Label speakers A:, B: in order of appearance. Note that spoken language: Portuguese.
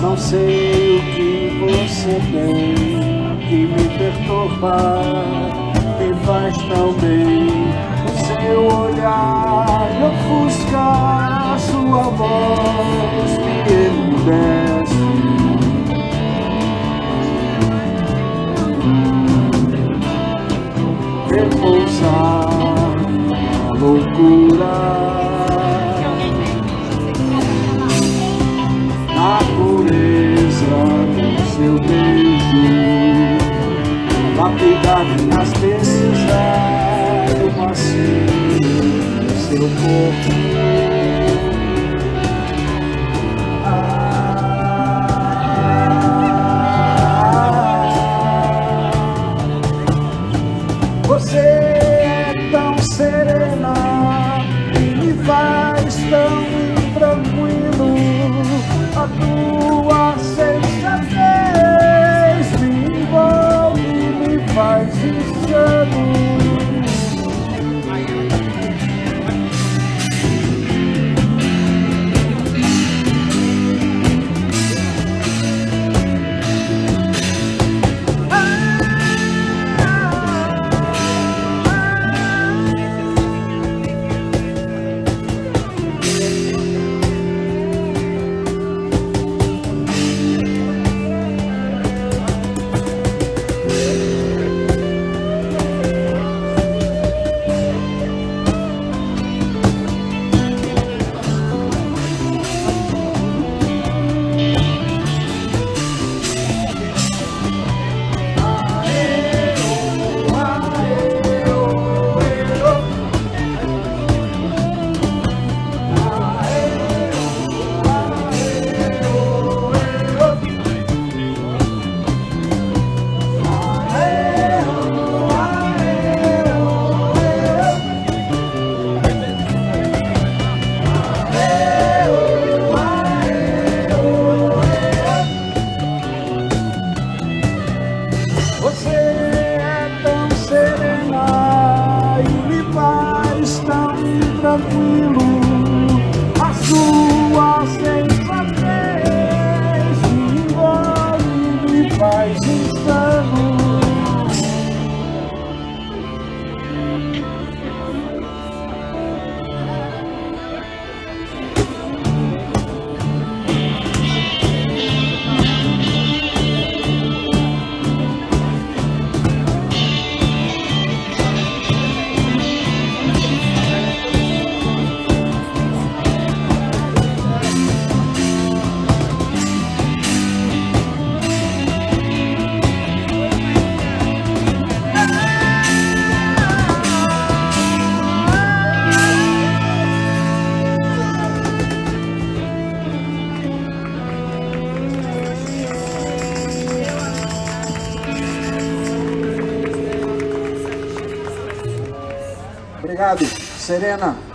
A: você tem que me perturbar, me faz tão bem. O seu olhar me ofusca, a sua voz me emudece. Repousar a loucura. Pureza do seu beijo, lapidar nas belezas do macio seu corpo. É serena e me faz tão tranquilo. A tua journey. Obrigado, Serena.